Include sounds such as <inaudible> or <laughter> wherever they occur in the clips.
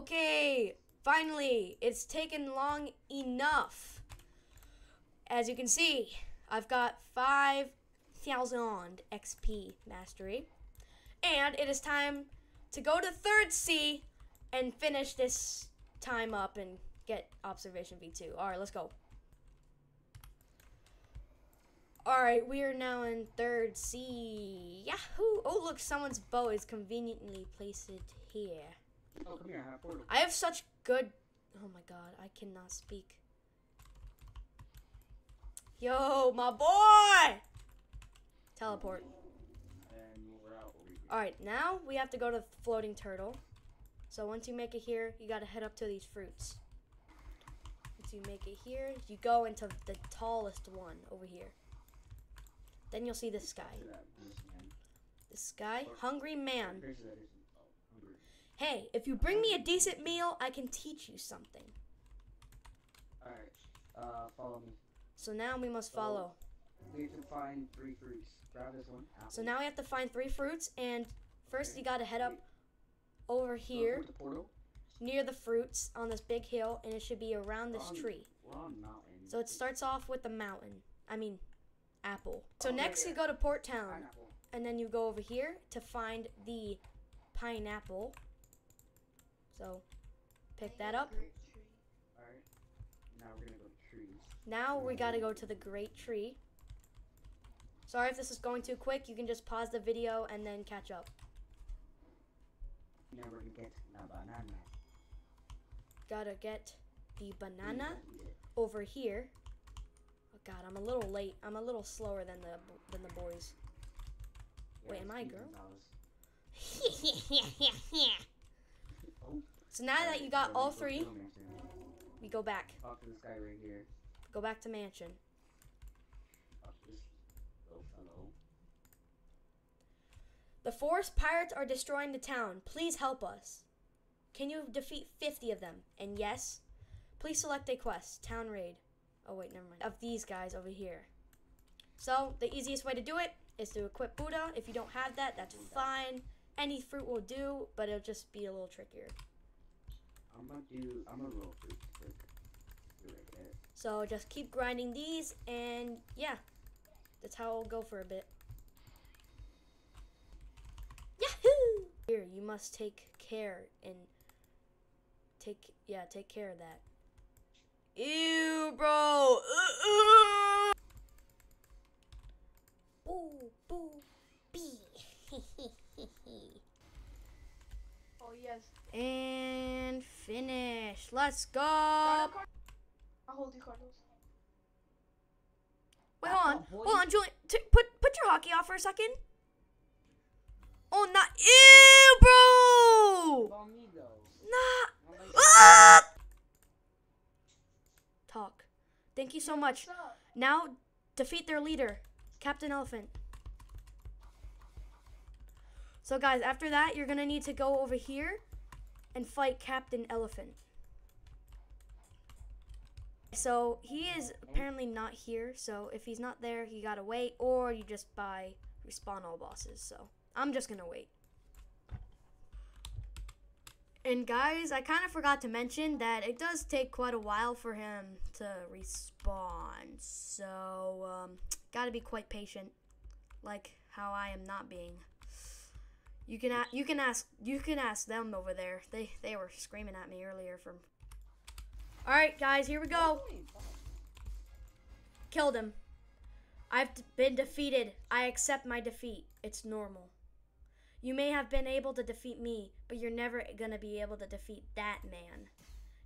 Okay, finally, it's taken long enough. As you can see, I've got 5,000 XP mastery. And it is time to go to third Sea and finish this time up and get observation V2. All right, let's go. All right, we are now in third Sea. Yahoo! Oh, look, someone's bow is conveniently placed here. Oh, come here, I have a portal. I have such good. Oh my god, I cannot speak. Yo, my boy! Teleport. And we're out over here. Alright, now we have to go to Floating Turtle. So once you make it here, you gotta head up to these fruits. Once you make it here, you go into the tallest one over here. Then you'll see this guy. To that, this man. This guy, Hungry Man. Here's that is- oh, hungry. Hey, if you bring me a decent meal, I can teach you something. Alright, uh, follow me. So now we must follow. We have to find three fruits. Grab this one. Apple. So now we have to find three fruits, and first you gotta head up over here portal? near the fruits on this big hill, and it should be around this tree. So it starts off with the mountain. I mean, apple. So Oh, yeah, next you go to Port Town, Pineapple. and then you go over here to find the pineapple. So pick that up. Alright. Now we're gonna go. Now we gotta go to the great tree. Sorry if this is going too quick. You can just pause the video and then catch up. Now we're gonna get the banana. Gotta get the banana. Over here. Oh God, I'm a little late. I'm a little slower than the than the boys. Yeah, Wait, am I a girl? <laughs> so now that you got all three, kill him next time. we go back. Talk to this guy right here. Go back to mansion. Talk to this little fellow. The forest pirates are destroying the town. Please help us. Can you defeat 50 of them? And yes, please select a quest. Town raid. Oh wait, never mind. Of these guys over here. So the easiest way to do it is to equip Buddha. If you don't have that, that's fine. Any fruit will do, but it'll just be a little trickier. I'm gonna do. I'm gonna roll fruits quick. Right. So just keep grinding these, and yeah, that's how it'll go for a bit. Yahoo! Here, you must take care and take yeah, take care of that. Ew, bro. Uh, uh. Boo, boo, bee. Oh yes. and finish. Let's go. I'll hold you, Carlos. Wait, hold on. Oh. Hold on, Julian. T- put put your hockey off for a second. Oh, not ew, bro. Follow. Nah. I'm Ah! Talk. Thank you so much. Now defeat their leader, Captain Elephant. So guys, after that, you're gonna need to go over here and fight Captain Elephant. So he is apparently not here. So if he's not there, you gotta wait, or you just buy respawn all bosses. So I'm just gonna wait. And guys, I kind of forgot to mention that it does take quite a while for him to respawn. So, um, gotta be quite patient, like how I am not being. You can a- you can ask you can ask them over there. They they were screaming at me earlier from. All right, guys, here we go. Killed him. I've been defeated. I accept my defeat. It's normal. You may have been able to defeat me, but you're never gonna be able to defeat that man.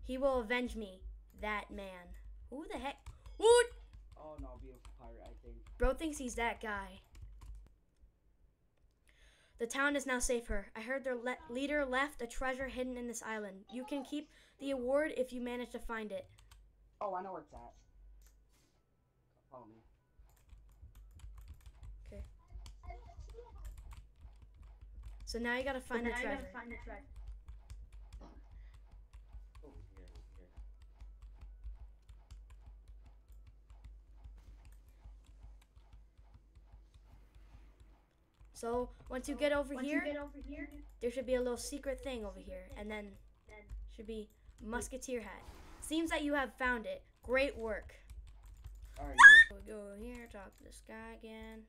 He will avenge me. That man. Who the heck? What? Oh no, beautiful pirate. I think. Bro thinks he's that guy. The town is now safer. I heard their le- leader left a treasure hidden in this island. You can keep the award if you manage to find it. Oh, I know where it's at. Follow me. Okay. So now you gotta find the treasure. find the treasure. Oh, here, here. So once you get over Once here, you get over here, there should be a little secret thing over here, and then Should be musketeer hat. Seems that you have found it. Great work. Alright, We go here, talk to this guy again.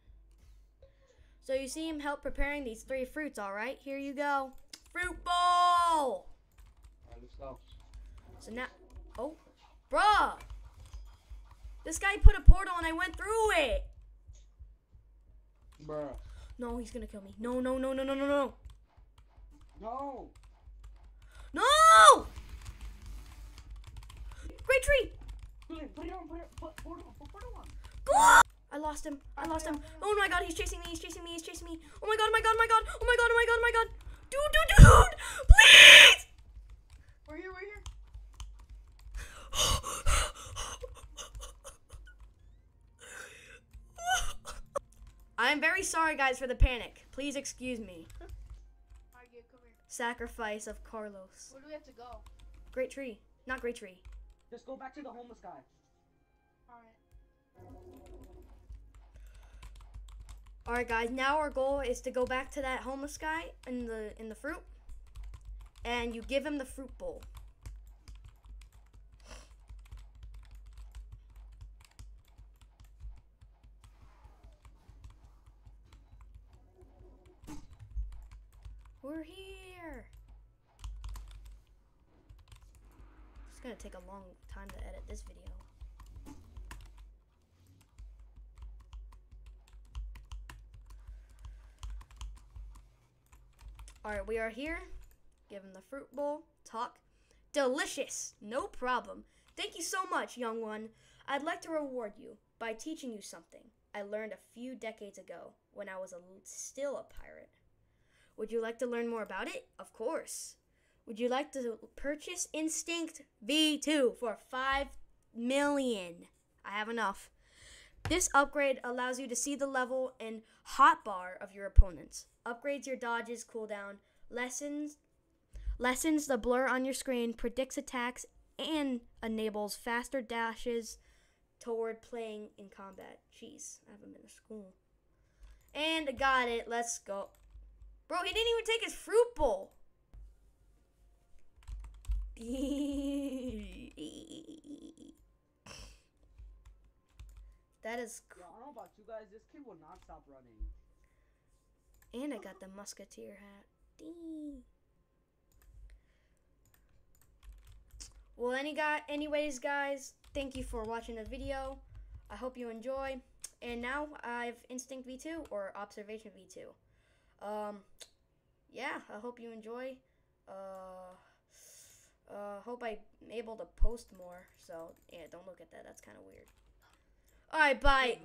So you see him help preparing these three fruits, all right? Here you go. Fruit bowl! Alright, let's go. So now, oh, bruh! This guy put a portal and I went through it! Bruh. No, he's gonna kill me. No, no, no, no, no, no, no. No! No! Great tree! Put it, on, put it, put, put it on, put it on. Go! I lost him. I lost him. Oh my god, he's chasing me. He's chasing me. He's chasing me. Oh my god, oh my god, oh my god. Oh my god, oh my god, oh my god. Dude, dude, dude! Please! We're here, we're here. <gasps> <gasps> <gasps> I'm very sorry, guys, for the panic. Please excuse me. Alright, Gabe, come here. Sacrifice of Carlos. Where do we have to go? Great tree. Not great tree. Just go back to the homeless guy. Alright. All right, guys. Now our goal is to go back to that homeless guy in the in the fruit, and you give him the fruit bowl. We're here. It's gonna take a long time to edit this video. All right, we are here. Give him the fruit bowl. Talk. Delicious. No problem. Thank you so much, young one. I'd like to reward you by teaching you something I learned a few decades ago when I was a, still a pirate. Would you like to learn more about it? Of course. Would you like to purchase Instinct V2 for 5 million? I have enough. This upgrade allows you to see the level and hotbar of your opponents. Upgrades your dodges cooldown, lessens lessens the blur on your screen, predicts attacks, and enables faster dashes toward playing in combat. Jeez, I haven't been to school. And got it. Let's go. Bro, he didn't even take his fruit bowl. <laughs> that is Yo, I don't know about you guys, this kid will not stop running. And I got the musketeer hat. Dee. Well, any guy, anyways, guys, thank you for watching the video. I hope you enjoy. And now I have Instinct V2 or Observation V2. Um, yeah, I hope you enjoy. Uh, uh, hope I'm able to post more. So yeah, don't look at that. That's kind of weird. All right, bye.